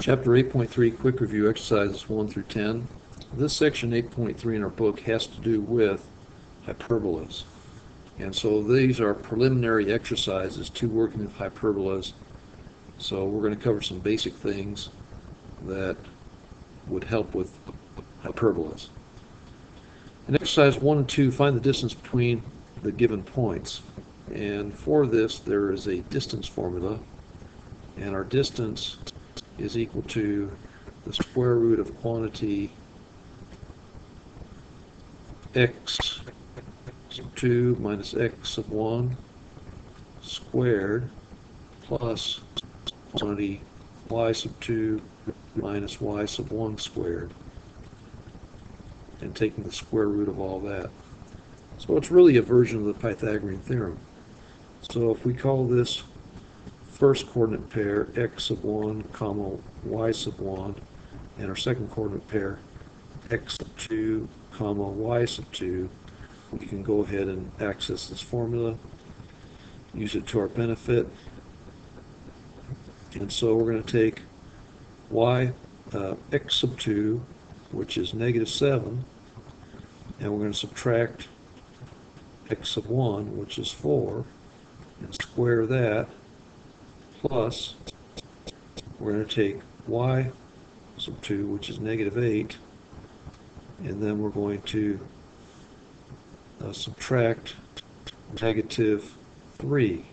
Chapter 8.3, Quick Review Exercises 1 through 10. This section 8.3 in our book has to do with hyperbolas. And so these are preliminary exercises to working with hyperbolas. So we're going to cover some basic things that would help with hyperbolas. In exercise 1 and 2, find the distance between the given points. And for this, there is a distance formula. And our distance is equal to the square root of quantity x sub 2 minus x sub 1 squared plus quantity y sub 2 minus y sub 1 squared and taking the square root of all that. So it's really a version of the Pythagorean theorem. So if we call this first coordinate pair x sub 1 comma y sub 1 and our second coordinate pair x sub 2 comma y sub 2 we can go ahead and access this formula use it to our benefit. And so we're going to take y uh, x sub 2 which is negative 7 and we're going to subtract x sub 1 which is 4 and square that plus, we're going to take y sub 2, which is negative 8, and then we're going to uh, subtract negative 3,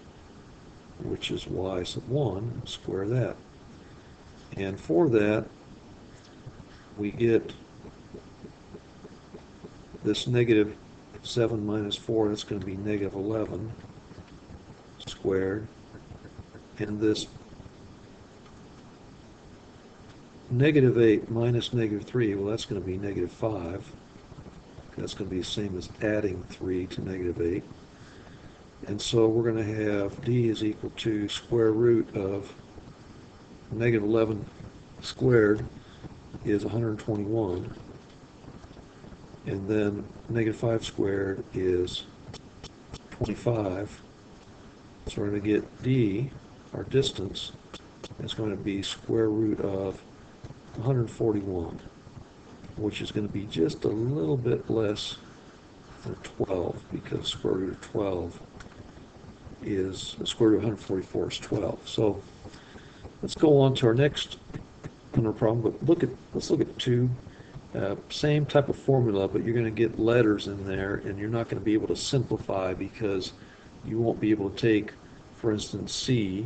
which is y sub 1, square that. And for that, we get this negative 7 minus 4, that's going to be negative 11 squared and this negative 8 minus negative 3, well that's going to be negative 5. That's going to be the same as adding 3 to negative 8. And so we're going to have d is equal to square root of negative 11 squared is 121. And then negative 5 squared is 25. So we're going to get d our distance is going to be square root of 141, which is going to be just a little bit less than 12 because square root of 12 is square root of 144 is 12. So let's go on to our next problem. But look at let's look at two. Uh, same type of formula, but you're going to get letters in there, and you're not going to be able to simplify because you won't be able to take for instance, c,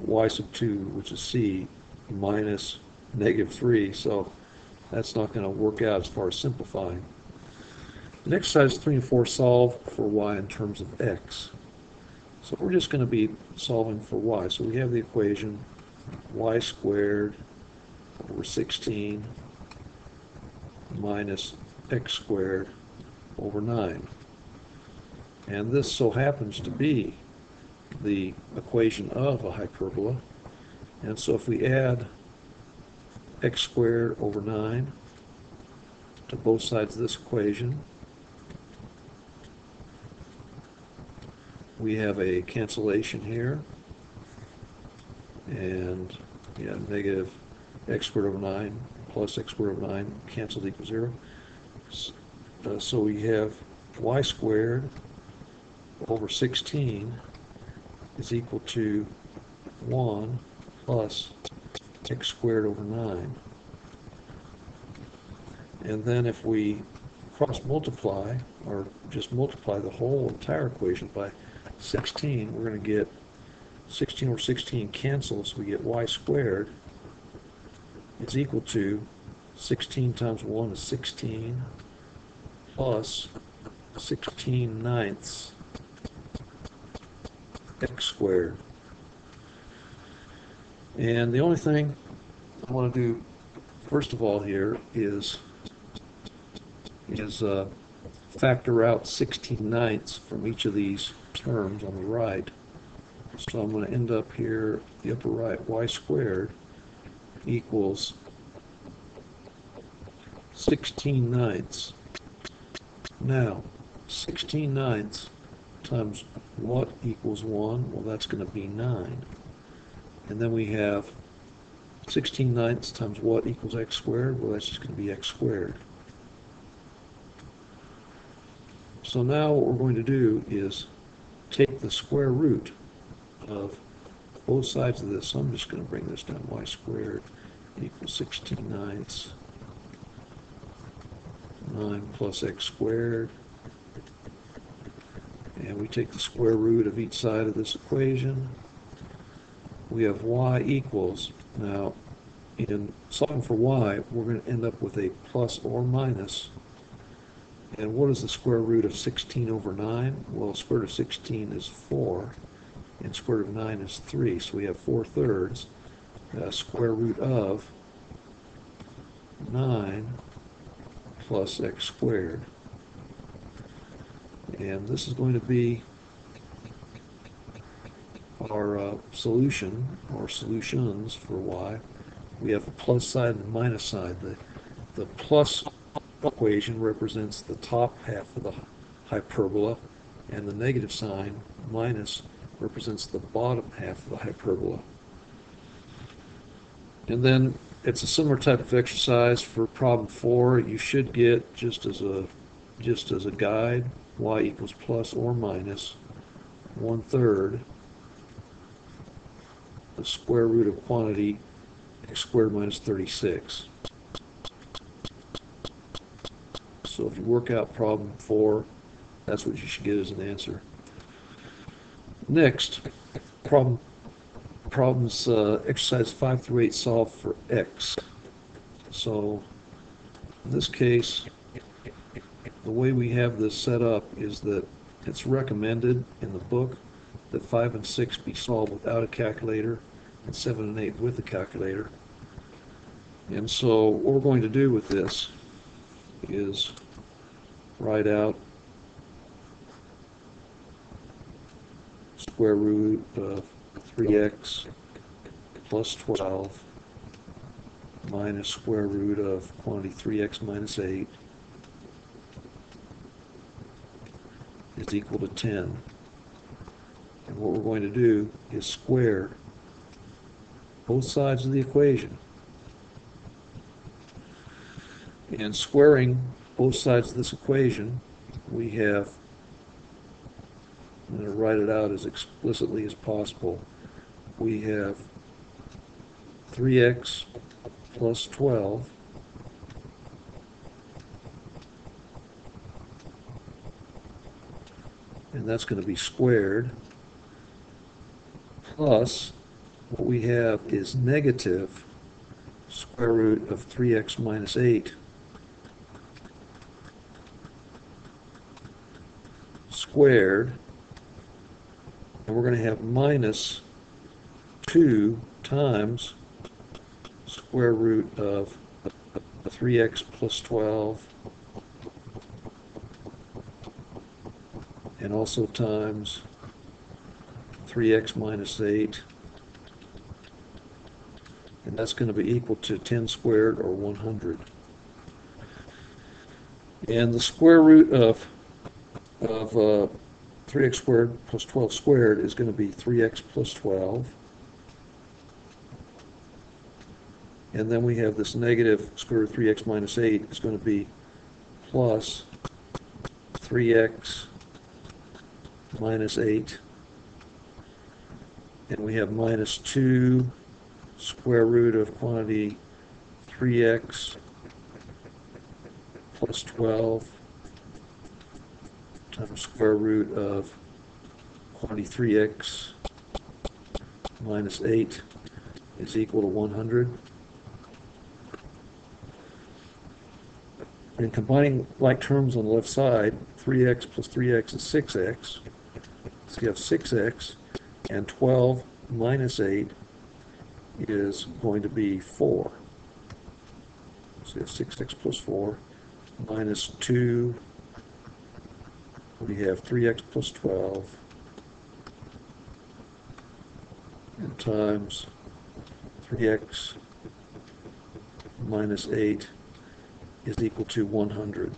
y sub 2, which is c, minus negative 3, so that's not going to work out as far as simplifying. The next exercise 3 and 4 solve for y in terms of x. So we're just going to be solving for y. So we have the equation y squared over 16 minus x squared over 9. And this so happens to be the equation of a hyperbola. And so if we add x squared over 9 to both sides of this equation, we have a cancellation here. And yeah, negative x squared over 9 plus x squared over 9 canceled equals 0. Uh, so we have y squared over 16 is equal to 1 plus x squared over 9. And then if we cross multiply, or just multiply the whole entire equation by 16, we're going to get 16 over 16 cancels, we get y squared is equal to 16 times 1 is 16 plus 16 ninths x squared. And the only thing I want to do first of all here is is uh, factor out 16 ninths from each of these terms on the right. So I'm going to end up here, the upper right, y squared equals 16 ninths. Now, 16 ninths times what equals 1? Well, that's going to be 9. And then we have 16 ninths times what equals x squared? Well, that's just going to be x squared. So now what we're going to do is take the square root of both sides of this. So I'm just going to bring this down y squared equals 16 ninths 9 plus x squared. And we take the square root of each side of this equation. We have y equals, now in solving for y, we're going to end up with a plus or minus. And what is the square root of 16 over 9? Well, square root of 16 is 4, and square root of 9 is 3, so we have 4 thirds. Uh, square root of 9 plus x squared. And this is going to be our uh, solution, or solutions for y. We have a plus side and minus side. The, the plus equation represents the top half of the hyperbola, and the negative sign, minus, represents the bottom half of the hyperbola. And then it's a similar type of exercise for problem four. You should get just as a just as a guide y equals plus or minus one third the square root of quantity x squared minus 36. So if you work out problem four, that's what you should get as an answer. Next, problem problems uh, exercise 5 through 8 solve for x. So in this case, the way we have this set up is that it's recommended in the book that 5 and 6 be solved without a calculator and 7 and 8 with a calculator. And so what we're going to do with this is write out square root of 3x plus 12 minus square root of quantity 3x minus 8 is equal to 10. And what we're going to do is square both sides of the equation. And squaring both sides of this equation, we have, I'm going to write it out as explicitly as possible, we have 3x plus 12 and that's going to be squared plus what we have is negative square root of 3x minus 8 squared. And we're going to have minus 2 times square root of 3x plus 12 also times 3x minus 8 and that's going to be equal to 10 squared or 100 and the square root of of uh, 3x squared plus 12 squared is going to be 3x plus 12 And then we have this negative square root of 3x minus 8 is going to be plus 3x minus 8. And we have minus 2 square root of quantity 3x plus 12 times square root of quantity 3x minus 8 is equal to 100. And combining like terms on the left side, 3x plus 3x is 6x. So you have 6x, and 12 minus 8 is going to be 4. So you have 6x plus 4 minus 2. We have 3x plus 12 and times 3x minus 8 is equal to 100.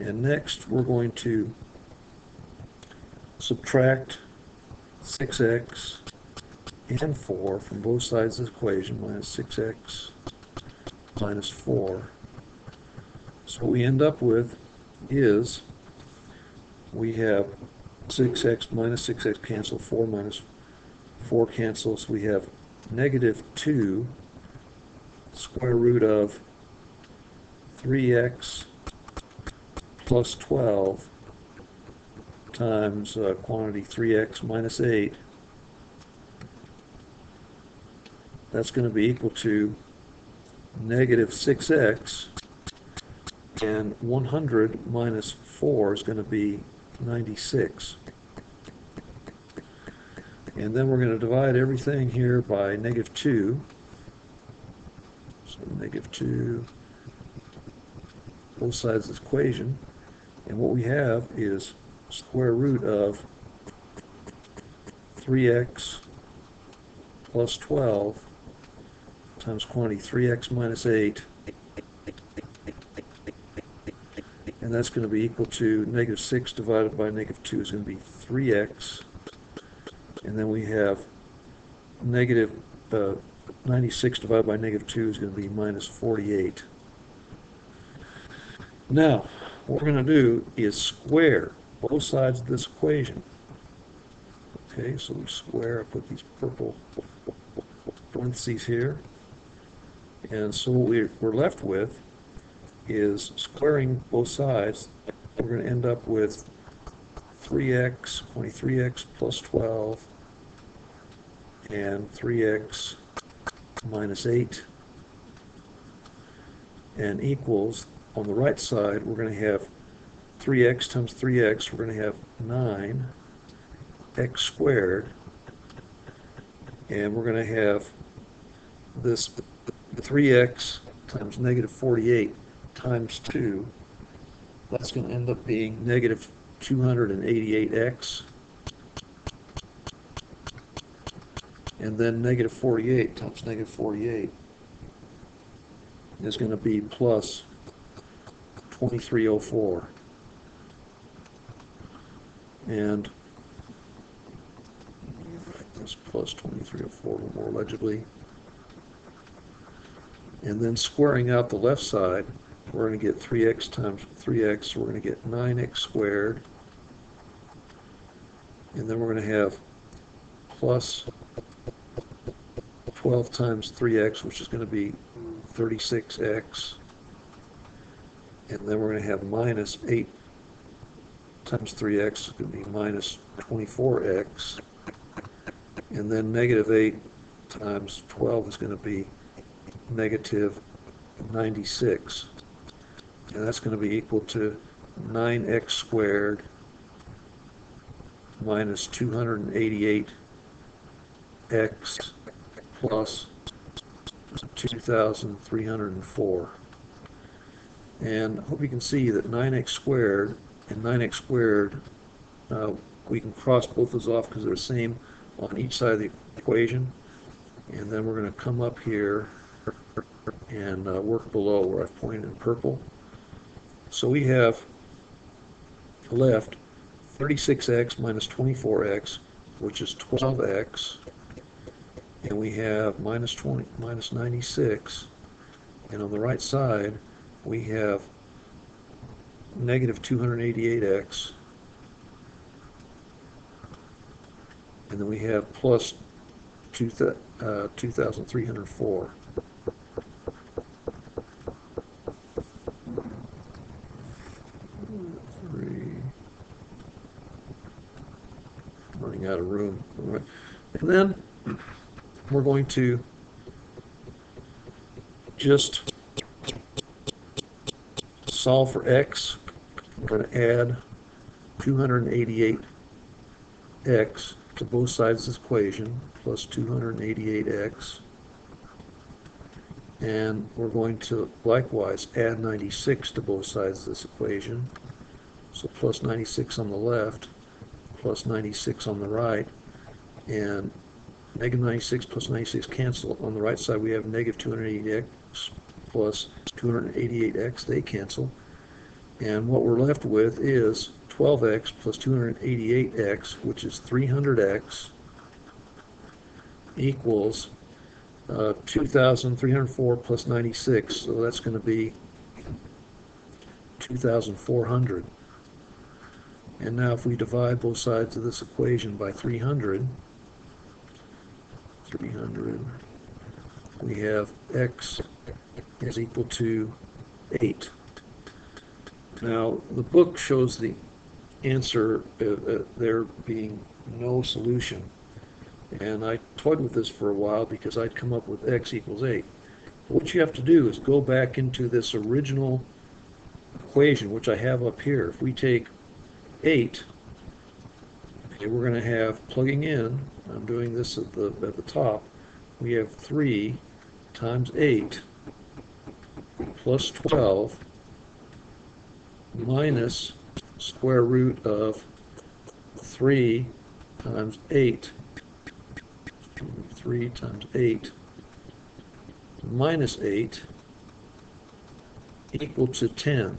And next we're going to subtract 6x and 4 from both sides of the equation, minus 6x minus 4. So what we end up with is we have 6x minus 6x cancel, 4 minus 4 cancels. We have negative 2 square root of 3x plus 12 times uh, quantity 3x minus 8. That's going to be equal to negative 6x, and 100 minus 4 is going to be 96. And then we're going to divide everything here by negative 2. So negative 2, both sides of this equation. And what we have is square root of 3x plus 12 times quantity 3x minus 8. And that's going to be equal to negative 6 divided by negative 2 is going to be 3x. And then we have negative uh, 96 divided by negative 2 is going to be minus 48. Now, what we're going to do is square both sides of this equation. Okay, so we square, I put these purple parentheses here. And so what we- we're left with is squaring both sides. We're going to end up with 3x, 23x plus 12, and 3x minus 8, and equals, on the right side, we're going to have 3x times 3x, we're going to have 9, x squared, and we're going to have this 3x times negative 48 times 2, that's going to end up being negative 288x. And then negative 48 times negative 48 is going to be plus 2304. And plus 2304 a little more legibly. And then squaring out the left side, we're going to get 3x times 3x, so we're going to get 9x squared. And then we're going to have plus 12 times 3x, which is going to be 36x. And then we're going to have minus 8 times 3x is going to be minus 24x. And then negative 8 times 12 is going to be negative 96. And that's going to be equal to 9x squared minus 288x plus 2,304. And I hope you can see that 9x squared and 9x squared, uh, we can cross both those off because they're the same on each side of the equation. And then we're going to come up here and uh, work below where I've pointed in purple. So we have left 36x minus 24x, which is 12x, and we have minus 20 minus 96, and on the right side we have negative 288x, and then we have plus two uh, 2,304. Three. Running out of room. And then we're going to just solve for x. We're going to add 288x to both sides of this equation, plus 288x. And we're going to likewise add 96 to both sides of this equation. So plus 96 on the left, plus 96 on the right, and negative 96 plus 96 cancel. On the right side, we have negative 288x plus 288x, they cancel. And what we're left with is 12x plus 288x, which is 300x, equals uh, 2,304 plus 96, so that's going to be 2,400. And now if we divide both sides of this equation by 300, 300, we have x is equal to 8. Now, the book shows the answer uh, uh, there being no solution. And I toyed with this for a while because I'd come up with x equals 8. But what you have to do is go back into this original equation, which I have up here. If we take 8, okay, we're going to have, plugging in, I'm doing this at the, at the top, we have 3 times 8 plus 12 minus square root of 3 times 8. 3 times 8 minus 8 equal to 10.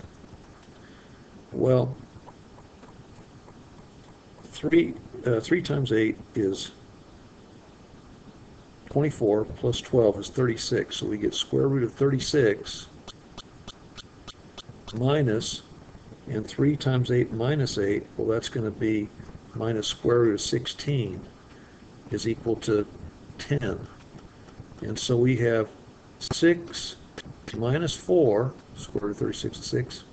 Well, 3, uh, 3 times 8 is 24 plus 12 is 36. So we get square root of 36 minus, and 3 times 8 minus 8, well, that's going to be minus square root of 16 is equal to 10. And so we have 6 minus 4, square root of 36 is 6,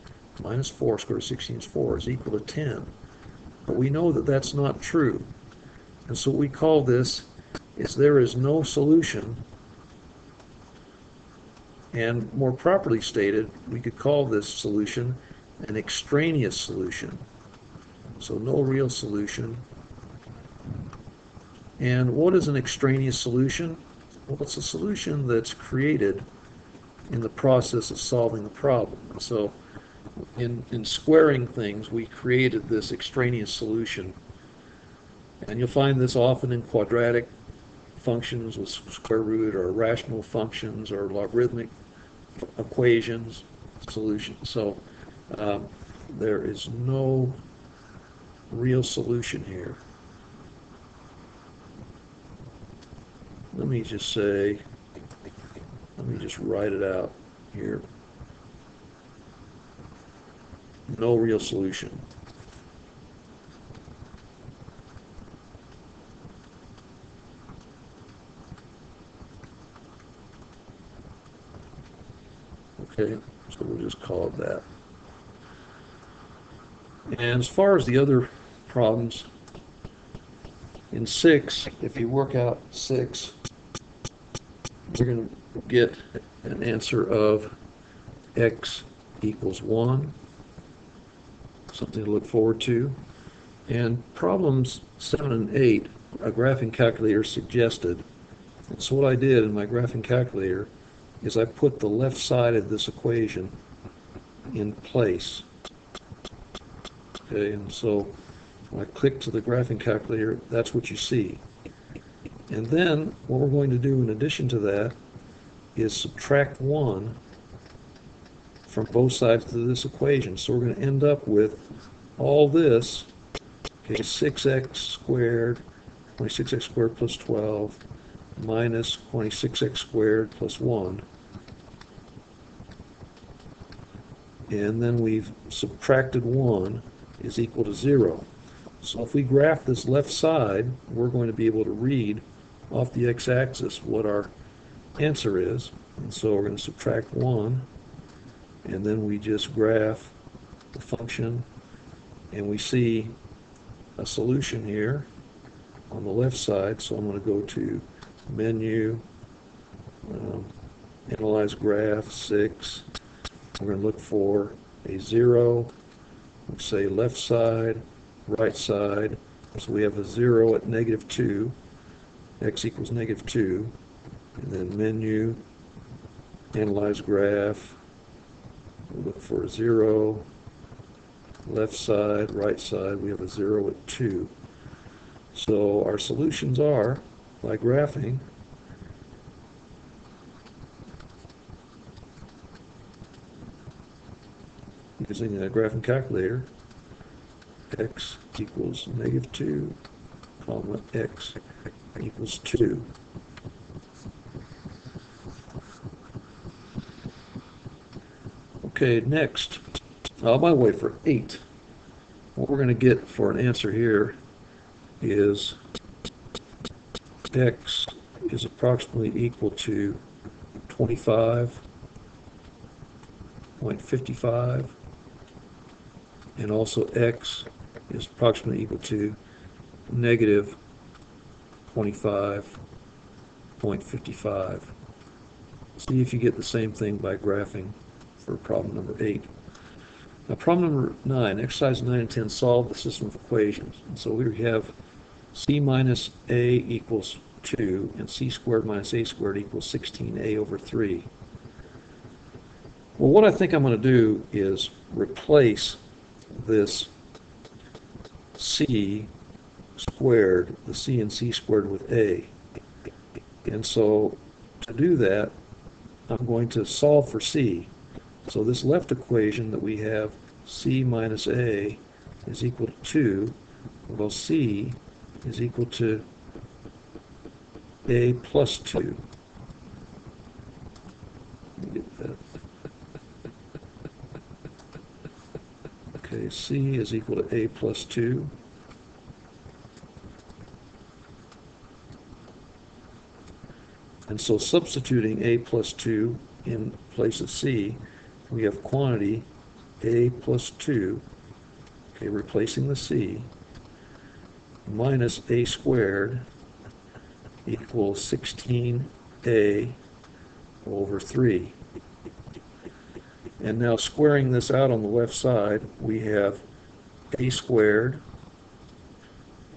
minus 4, square root of 16 is 4, is equal to 10. But we know that that's not true. And so what we call this is there is no solution and more properly stated, we could call this solution an extraneous solution. So no real solution. And what is an extraneous solution? Well, it's a solution that's created in the process of solving the problem. So in, in squaring things, we created this extraneous solution. And you'll find this often in quadratic functions with square root or rational functions or logarithmic equations, solutions. So um, there is no real solution here. Let me just say, let me just write it out here. No real solution. Okay, so we'll just call it that. And as far as the other problems, in six, if you work out six, you're going to get an answer of x equals 1, something to look forward to. And problems 7 and 8, a graphing calculator suggested. And so what I did in my graphing calculator is I put the left side of this equation in place. Okay, and so when I click to the graphing calculator, that's what you see. And then what we're going to do in addition to that is subtract 1 from both sides of this equation. So we're going to end up with all this, okay, 6x squared, 26x squared plus 12, minus 26x squared plus 1. And then we've subtracted 1 is equal to 0. So if we graph this left side, we're going to be able to read off the x-axis what our answer is. And so we're going to subtract 1, and then we just graph the function, and we see a solution here on the left side. So I'm going to go to menu, um, analyze graph, 6. We're going to look for a 0, say left side, right side. So we have a 0 at negative 2, x equals negative 2. And then menu, analyze graph, look for a 0, left side, right side, we have a 0 at 2. So our solutions are, like graphing, Using a graphing calculator, x equals negative 2, comma, x equals 2. Okay, next, oh, I'll wait way for 8. What we're going to get for an answer here is x is approximately equal to 25.55, and also x is approximately equal to negative 25.55. See if you get the same thing by graphing for problem number eight. Now, problem number nine, exercise nine and 10, solve the system of equations. And so we have c minus a equals 2, and c squared minus a squared equals 16a over 3. Well, what I think I'm going to do is replace this c squared, the c and c squared with a. And so to do that, I'm going to solve for c. So this left equation that we have c minus a is equal to 2, well c is equal to a plus 2. Let me get that. Okay, c is equal to a plus 2. And so substituting a plus 2 in place of c, we have quantity a plus 2, okay, replacing the c, minus a squared equals 16a over 3. And now squaring this out on the left side, we have a squared,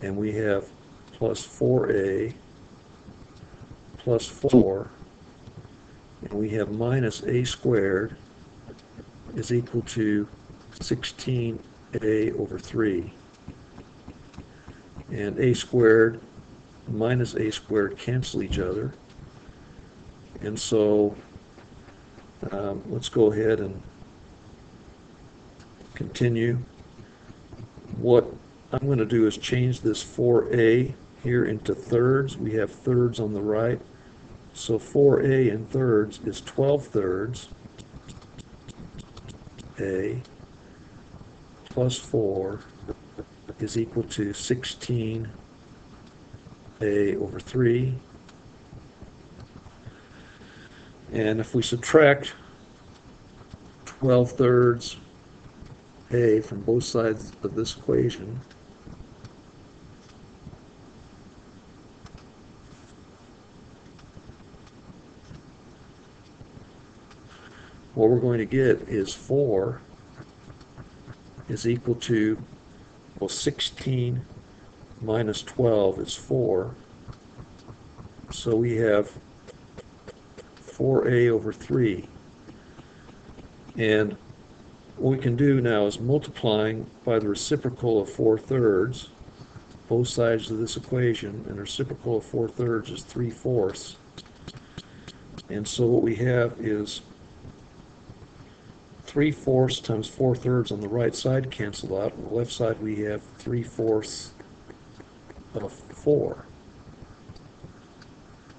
and we have plus 4a plus 4, and we have minus a squared is equal to 16a over 3. And a squared minus a squared cancel each other. And so um, let's go ahead and continue. What I'm going to do is change this 4a here into thirds. We have thirds on the right. So 4a in thirds is 12 thirds. A plus 4 is equal to 16 A over 3. And if we subtract 12 thirds A from both sides of this equation, what we're going to get is 4 is equal to, well, 16 minus 12 is 4. So we have 4a over 3. And what we can do now is multiplying by the reciprocal of 4 thirds, both sides of this equation, and the reciprocal of 4 thirds is 3 fourths. And so what we have is 3 fourths times 4 thirds on the right side cancel out. On the left side we have 3 fourths of 4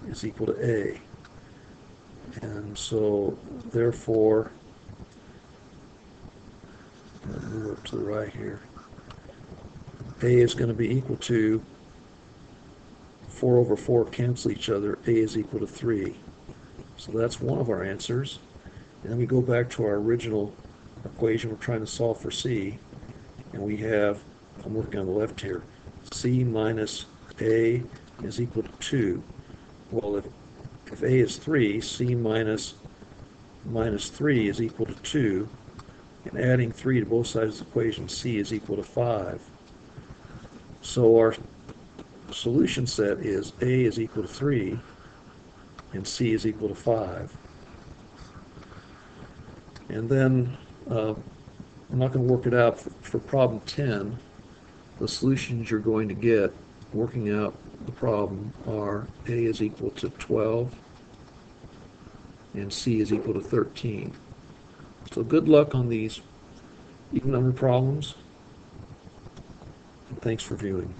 is equal to A. And so therefore, move up to the right here. A is going to be equal to 4 over 4 cancel each other. A is equal to 3. So that's one of our answers. And then we go back to our original equation we're trying to solve for c, and we have, I'm working on the left here, c minus a is equal to 2. Well, if, if a is 3, c minus minus 3 is equal to 2, and adding 3 to both sides of the equation, c is equal to 5. So our solution set is a is equal to 3, and c is equal to 5. And then uh, I'm not going to work it out for, for problem 10. The solutions you're going to get working out the problem are A is equal to 12 and C is equal to 13. So good luck on these even number problems. And thanks for viewing.